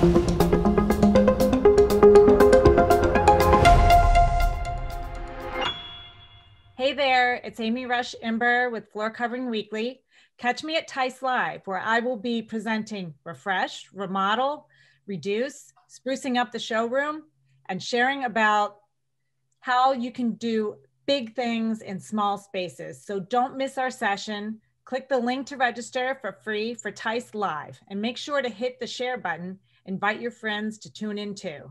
Hey there, it's Amy Rush Imber with Floor Covering Weekly. Catch me at TISE Live, where I will be presenting Refresh, Remodel, Reduce, sprucing up the showroom, and sharing about how you can do big things in small spaces. So don't miss our session. Click the link to register for free for TISE Live and make sure to hit the share button. Invite your friends to tune in too.